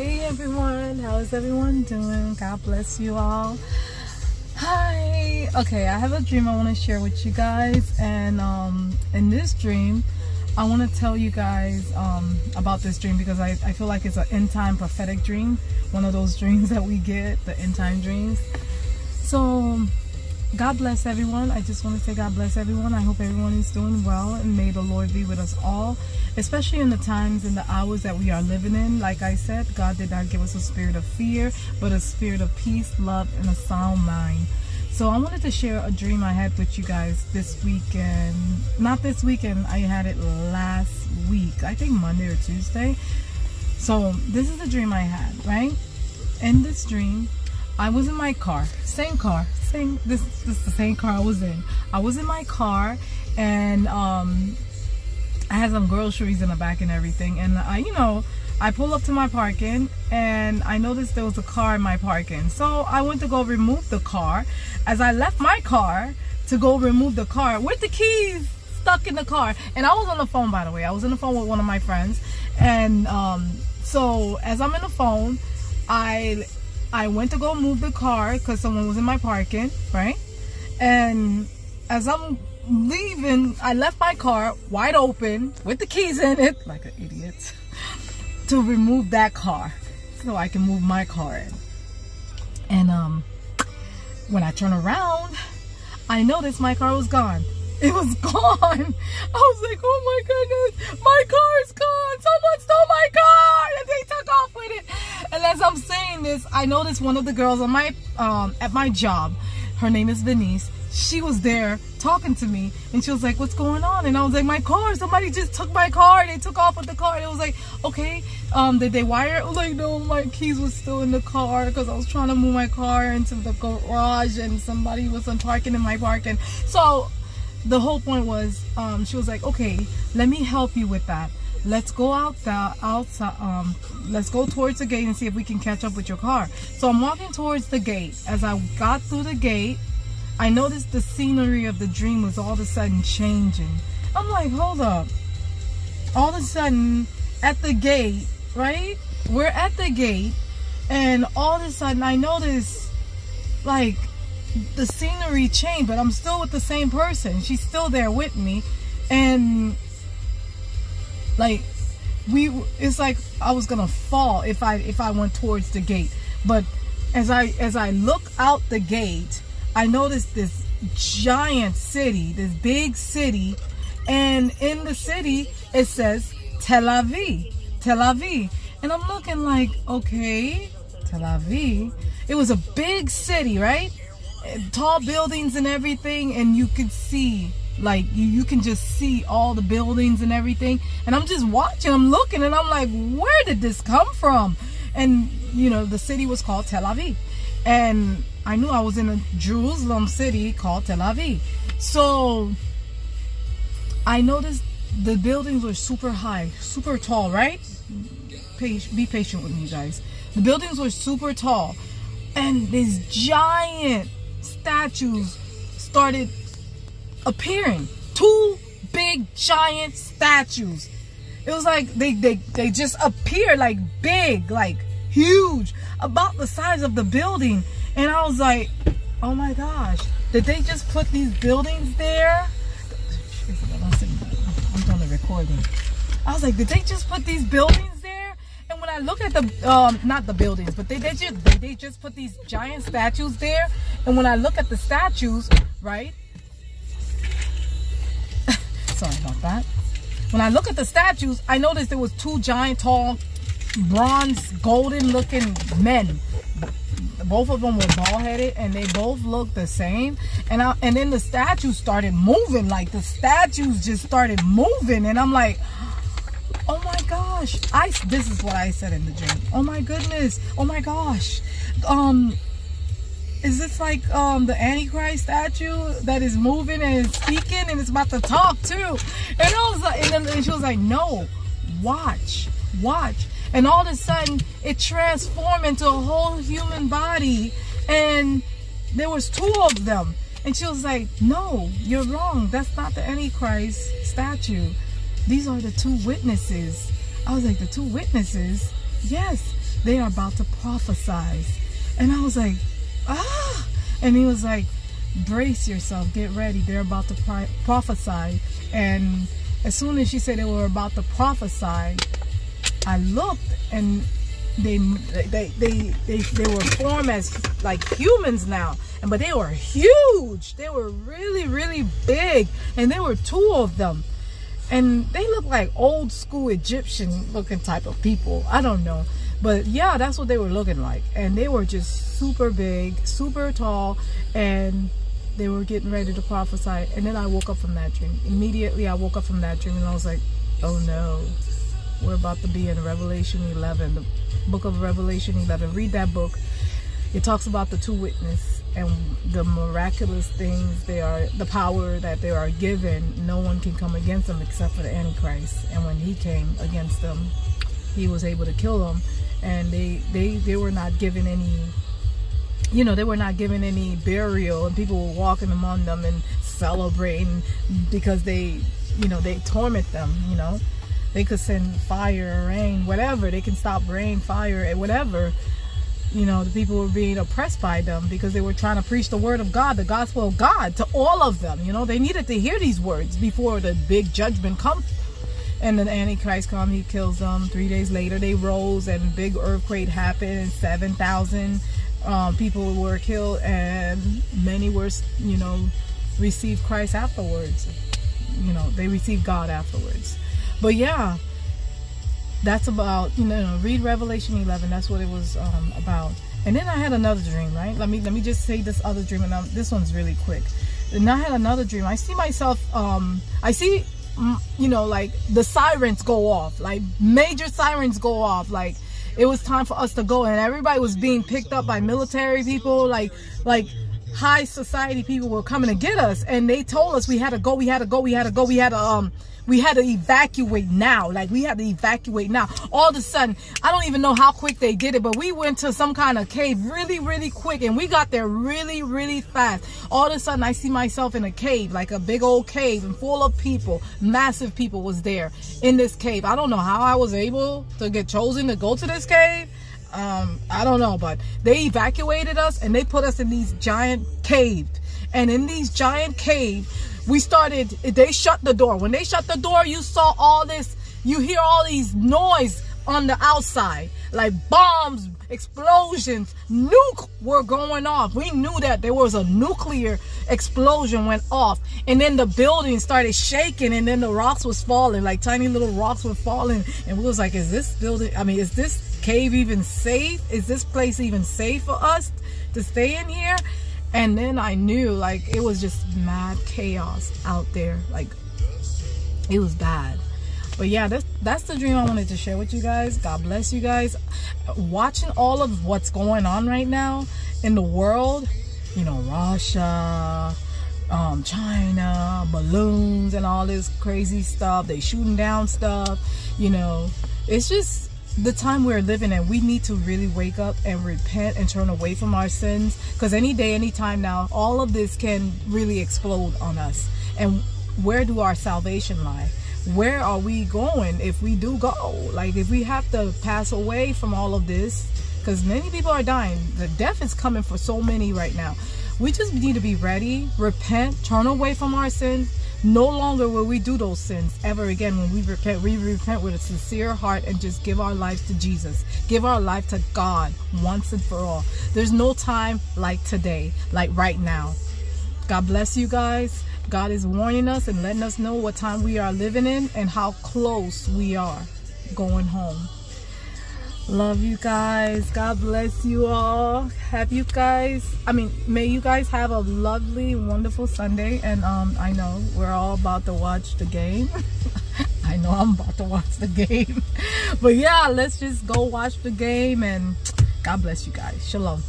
Hey everyone, how is everyone doing? God bless you all. Hi. Okay, I have a dream I want to share with you guys, and um, in this dream, I want to tell you guys um, about this dream because I, I feel like it's an end time prophetic dream, one of those dreams that we get, the end time dreams. So God bless everyone. I just want to say God bless everyone. I hope everyone is doing well and may the Lord be with us all, especially in the times and the hours that we are living in. Like I said, God did not give us a spirit of fear, but a spirit of peace, love, and a sound mind. So I wanted to share a dream I had with you guys this weekend. Not this weekend, I had it last week. I think Monday or Tuesday. So this is a dream I had, right? In this dream, I was in my car, same car, same. This, this is the same car I was in. I was in my car, and um, I had some groceries in the back and everything. And I, you know, I pull up to my parking, and I noticed there was a car in my parking. So I went to go remove the car. As I left my car to go remove the car with the keys stuck in the car, and I was on the phone by the way. I was on the phone with one of my friends, and um, so as I'm in the phone, I I went to go move the car because someone was in my parking, right? And as I'm leaving, I left my car wide open with the keys in it, like an idiot, to remove that car so I can move my car in. And um, when I turn around, I noticed my car was gone. It was gone. I was like, oh my goodness, my car is gone. Someone stole my car and they took off with it. And as I'm saying this, I noticed one of the girls on my um, at my job. Her name is Venice. She was there talking to me and she was like, what's going on? And I was like, my car, somebody just took my car. They took off with the car. And it was like, okay, um, did they wire it? I was like, no, my keys was still in the car because I was trying to move my car into the garage and somebody was parking in my parking. So the whole point was um, she was like okay let me help you with that let's go out the outside um let's go towards the gate and see if we can catch up with your car so i'm walking towards the gate as i got through the gate i noticed the scenery of the dream was all of a sudden changing i'm like hold up all of a sudden at the gate right we're at the gate and all of a sudden i notice like the scenery changed, but I'm still with the same person. She's still there with me. And like we it's like I was gonna fall if I if I went towards the gate. But as I as I look out the gate, I noticed this giant city, this big city, and in the city it says Tel Aviv. Tel Aviv. And I'm looking like, okay, Tel Aviv. It was a big city, right? tall buildings and everything and you could see like you, you can just see all the buildings and everything. And i'm just watching i'm looking and i'm like where did this come from? And you know the city was called tel aviv. And i knew i was in a jerusalem city called tel aviv. So i noticed the buildings were super high super tall right? Be patient with me guys. The buildings were super tall. And these giant statues started appearing. Two big giant statues. It was like they, they, they just appeared like big, like huge, about the size of the building. And I was like, oh my gosh, did they just put these buildings there? I'm done the recording. I was like, did they just put these buildings there? and when I look at the, um, not the buildings, but they, they just they just put these giant statues there. And when I look at the statues, right? Sorry about that. When I look at the statues, I noticed there was two giant, tall, bronze, golden-looking men. Both of them were bald-headed, and they both looked the same. And I, and then the statues started moving. Like the statues just started moving, and I'm like oh my gosh i this is what i said in the dream oh my goodness oh my gosh um is this like um the antichrist statue that is moving and speaking and it's about to talk too and I was like and then she was like no watch watch and all of a sudden it transformed into a whole human body and there was two of them and she was like no you're wrong that's not the antichrist statue these are the two witnesses. I was like, the two witnesses? yes, they are about to prophesy. And I was like, ah. And he was like, brace yourself, get ready. They're about to pro prophesy. And as soon as she said they were about to prophesy, I looked and they they they they, they were formed as like humans now and but they were huge they were really really big and there were two of them and they look like old school egyptian looking type of people i don't know but yeah that's what they were looking like. And they were just super big super tall and they were getting ready to prophesy. And then i woke up from that dream. Immediately i woke up from that dream and i was like oh no. We're about to be in revelation 11 the book of revelation 11 read that book. It talks about the two witness and the miraculous things they are the power that they are given. No one can come against them except for the antichrist. And when he came against them he was able to kill them. And they they they were not given any you know they were not given any burial. And people were walking among them and celebrating because they you know they torment them you know. They could send fire rain whatever. They can stop rain fire whatever you know the people were being oppressed by them because they were trying to preach the word of god the gospel of god to all of them you know. They needed to hear these words before the big judgment comes and then antichrist come he kills them. Three days later they rose and big earthquake happened and 7,000 um, people were killed and many were you know received christ afterwards. You know they received god afterwards. But yeah that's about you know read revelation 11 that's what it was um, about. And then i had another dream right? Let me let me just say this other dream and I'm, this one's really quick. And i had another dream. I see myself um i see you know like the sirens go off. Like major sirens go off. Like it was time for us to go and everybody was being picked up by military people. Like like high society people were coming to get us and they told us we had to go we had to go we had to go we had to um we had to evacuate now. Like we had to evacuate now. All of a sudden, I don't even know how quick they did it, but we went to some kind of cave really, really quick and we got there really, really fast. All of a sudden, I see myself in a cave, like a big old cave and full of people, massive people was there in this cave. I don't know how I was able to get chosen to go to this cave. Um, I don't know, but they evacuated us and they put us in these giant caves. And in these giant caves, we started, they shut the door. When they shut the door, you saw all this, you hear all these noise on the outside, like bombs, explosions, nuke were going off. We knew that there was a nuclear explosion went off. And then the building started shaking and then the rocks was falling, like tiny little rocks were falling. And we was like, is this building, I mean, is this cave even safe? Is this place even safe for us to stay in here? and then i knew like it was just mad chaos out there like it was bad but yeah that's that's the dream i wanted to share with you guys god bless you guys watching all of what's going on right now in the world you know russia um, china balloons and all this crazy stuff they shooting down stuff you know it's just the time we're living in, we need to really wake up and repent and turn away from our sins. Because any day, any time now, all of this can really explode on us. And where do our salvation lie? Where are we going if we do go? Like, if we have to pass away from all of this, because many people are dying. The death is coming for so many right now. We just need to be ready, repent, turn away from our sins, no longer will we do those sins ever again when we repent. We repent with a sincere heart and just give our lives to Jesus. Give our life to God once and for all. There's no time like today, like right now. God bless you guys. God is warning us and letting us know what time we are living in and how close we are going home. Love you guys. God bless you all. Have you guys, I mean, may you guys have a lovely, wonderful Sunday. And um, I know we're all about to watch the game. I know I'm about to watch the game. but yeah, let's just go watch the game and God bless you guys. Shalom.